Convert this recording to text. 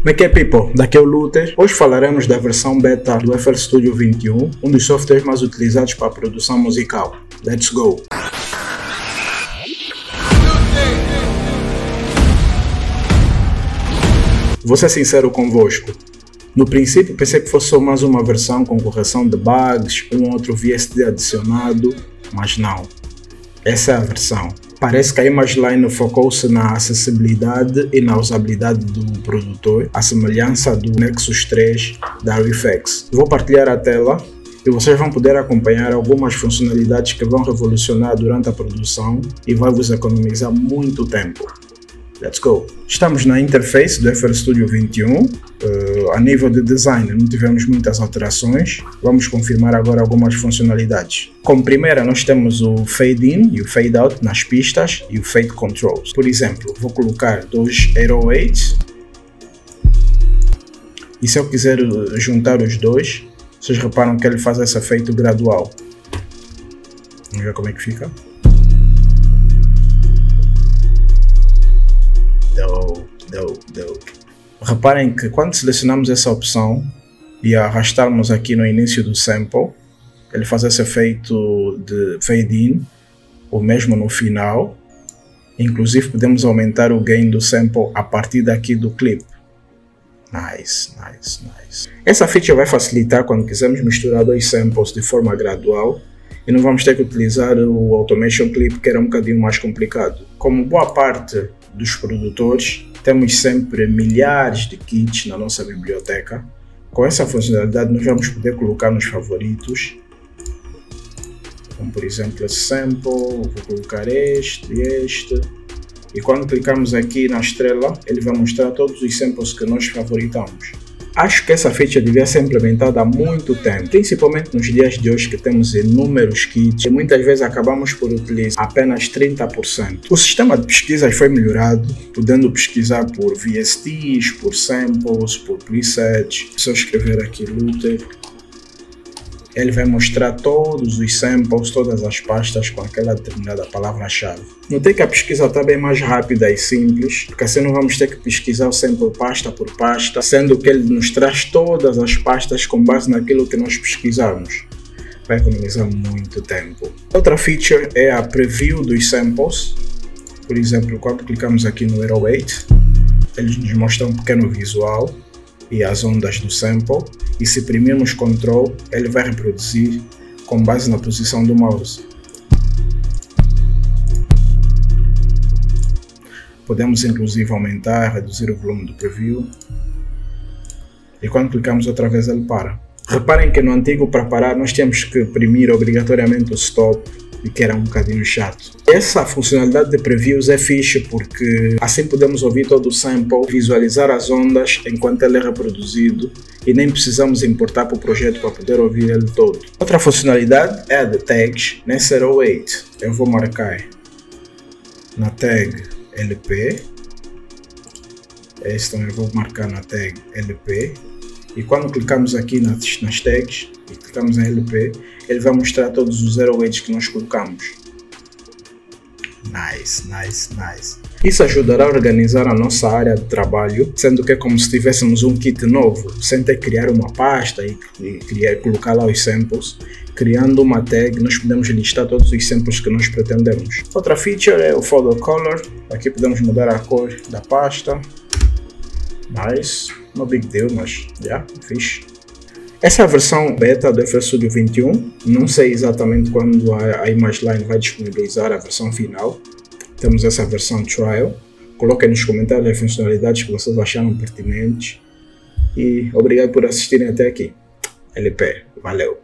Como é que é, people? Daqui é o Luther. Hoje falaremos da versão beta do FL Studio 21, um dos softwares mais utilizados para a produção musical. Let's go! Vou ser sincero convosco. No princípio pensei que fosse só mais uma versão com correção de bugs, um outro VST adicionado, mas não. Essa é a versão. Parece que a ImageLine focou-se na acessibilidade e na usabilidade do produtor, a semelhança do Nexus 3 da Reflex. Vou partilhar a tela e vocês vão poder acompanhar algumas funcionalidades que vão revolucionar durante a produção e vai vos economizar muito tempo. Let's go! Estamos na interface do FL Studio 21. Uh, eh, a nível de design não tivemos muitas alterações. Vamos confirmar agora algumas funcionalidades. Como primeira nós temos o Fade In e o Fade Out nas pistas e o Fade Controls. Por exemplo, vou colocar dois 808 e se eu quiser juntar os dois, vocês reparam que ele faz esse efeito gradual. Vamos ver como é que fica. Deu, deu. Reparem que quando selecionamos essa opção e arrastarmos aqui no início do sample, ele faz esse efeito de fade in, ou mesmo no final. Inclusive podemos aumentar o gain do sample a partir daqui do clip. Nice, nice, nice. Essa feature vai facilitar quando quisermos misturar dois samples de forma gradual e não vamos ter que utilizar o Automation Clip que era um bocadinho mais complicado. Como boa parte dos produtores, temos sempre milhares de kits na nossa biblioteca. Com essa funcionalidade, nós vamos poder colocar nos favoritos, como por exemplo sample, vou colocar este este. E quando clicarmos aqui na estrela, ele vai mostrar todos os samples que nós favoritamos. Acho que essa feature devia ser implementada há muito tempo, principalmente nos dias de hoje que temos inúmeros kits e muitas vezes acabamos por utilizar apenas 30%. O sistema de pesquisas foi melhorado, podendo pesquisar por VSTs, por samples, por presets. Se eu escrever aqui Luther, ele vai mostrar todos os samples, todas as pastas com aquela determinada palavra-chave. Notei que a pesquisa está bem mais rápida e simples, porque assim não vamos ter que pesquisar o sample pasta por pasta, sendo que ele nos traz todas as pastas com base naquilo que nós pesquisamos. Vai economizar muito tempo. Outra feature é a preview dos samples. Por exemplo, quando clicamos aqui no 808, ele nos mostra um pequeno visual e as ondas do sample e se primirmos Ctrl, ele vai reproduzir com base na posição do mouse. Podemos inclusive aumentar, reduzir o volume do preview. E quando clicamos outra vez ele para. Reparem que no antigo para parar nós temos que imprimir obrigatoriamente o stop e que era um bocadinho chato. Essa funcionalidade de previews é fixe porque assim podemos ouvir todo o sample, visualizar as ondas enquanto ele é reproduzido e nem precisamos importar para o projeto para poder ouvir ele todo. Outra funcionalidade é a de tags. Nesse 08 eu vou marcar na tag LP, também eu vou marcar na tag LP e quando clicamos aqui nas, nas tags e clicamos em LP, ele vai mostrar todos os 08 que nós colocamos. Nice, nice, nice. Isso ajudará a organizar a nossa área de trabalho, sendo que é como se tivéssemos um kit novo, sem ter que criar uma pasta e, e criar, colocar lá os samples. Criando uma tag, nós podemos listar todos os samples que nós pretendemos. Outra feature é o Photo Color. Aqui podemos mudar a cor da pasta. Nice. No big deal, mas já, fixe. Essa é a versão beta do FL Studio 21. Não sei exatamente quando a, a ImageLine vai disponibilizar a versão final. Temos essa versão trial. Coloquem nos comentários as funcionalidades que vocês acharam pertinentes. E obrigado por assistirem até aqui. LP, valeu!